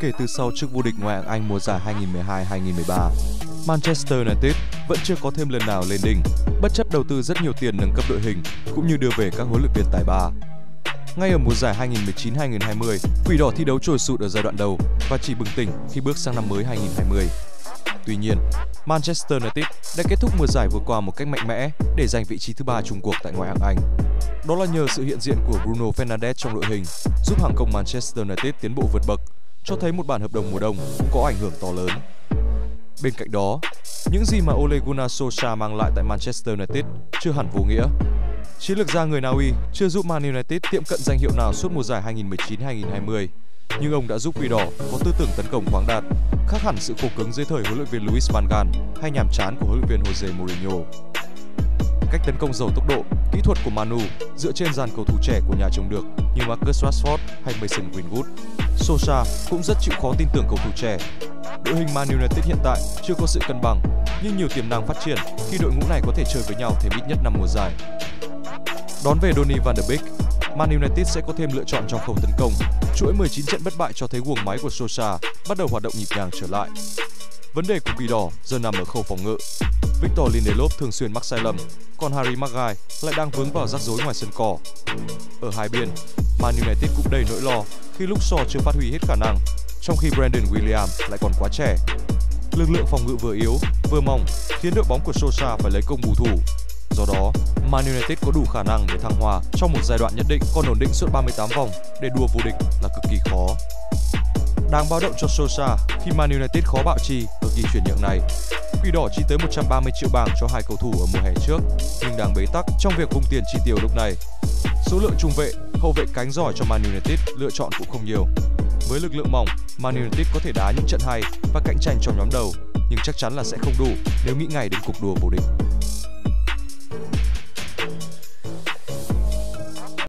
kể từ sau chức vô địch ngoại hạng Anh mùa giải 2012-2013. Manchester United vẫn chưa có thêm lần nào lên đỉnh, bất chấp đầu tư rất nhiều tiền nâng cấp đội hình cũng như đưa về các huấn luyện viên tài ba. Ngay ở mùa giải 2019-2020, Quỷ đỏ thi đấu trồi sụt ở giai đoạn đầu và chỉ bừng tỉnh khi bước sang năm mới 2020. Tuy nhiên, Manchester United đã kết thúc mùa giải vừa qua một cách mạnh mẽ để giành vị trí thứ ba chung cuộc tại ngoại hạng Anh. Đó là nhờ sự hiện diện của Bruno Fernandes trong đội hình, giúp hàng công Manchester United tiến bộ vượt bậc, cho thấy một bản hợp đồng mùa đông cũng có ảnh hưởng to lớn. Bên cạnh đó, những gì mà Ole Gunnar Solskjaer mang lại tại Manchester United chưa hẳn vô nghĩa. Chiến lược gia người Na Uy chưa giúp Man United tiệm cận danh hiệu nào suốt mùa giải 2019-2020, nhưng ông đã giúp Quỷ Đỏ có tư tưởng tấn công khoáng đạt, khác hẳn sự khô cứng dưới thời huấn luyện viên Luis Van Gaal hay nhàm chán của huấn luyện viên Jose Mourinho. Cách tấn công giàu tốc độ, kỹ thuật của Manu dựa trên dàn cầu thủ trẻ của nhà chống được như Marcus Rashford hay Mason Greenwood. Sosa cũng rất chịu khó tin tưởng cầu thủ trẻ. Đội hình Man United hiện tại chưa có sự cân bằng, nhưng nhiều tiềm năng phát triển khi đội ngũ này có thể chơi với nhau thêm ít nhất năm mùa giải. Đón về Donny van der Beek, Man United sẽ có thêm lựa chọn trong khâu tấn công. Chuỗi 19 trận bất bại cho thấy guồng máy của Sosa bắt đầu hoạt động nhịp nhàng trở lại. Vấn đề của Quỷ Đỏ giờ nằm ở khâu phòng ngự. Victor Lindelof thường xuyên mắc sai lầm, còn Harry Maguire lại đang vướng vào rắc rối ngoài sân cỏ. Ở hai biên, Man United cũng đầy nỗi lo khi lúc Shaw chưa phát huy hết khả năng, trong khi Brandon William lại còn quá trẻ. Lực lượng phòng ngự vừa yếu, vừa mỏng khiến đội bóng của Sosa phải lấy công bù thủ. Do đó, Man United có đủ khả năng để thăng hoa trong một giai đoạn nhất định, còn ổn định suốt 38 vòng để đua vô địch là cực kỳ khó. Đáng báo động cho Sosa khi Man United khó bạo trì ở kỳ chuyển nhượng này. Quỷ đỏ chi tới 130 triệu bảng cho hai cầu thủ ở mùa hè trước, nhưng đang bế tắc trong việc cung tiền chi tiêu lúc này. Số lượng trung vệ, hậu vệ cánh giỏi cho Man United lựa chọn cũng không nhiều. Với lực lượng mỏng, Man United có thể đá những trận hay và cạnh tranh trong nhóm đầu, nhưng chắc chắn là sẽ không đủ nếu nghĩ ngày đến cuộc đua vô địch.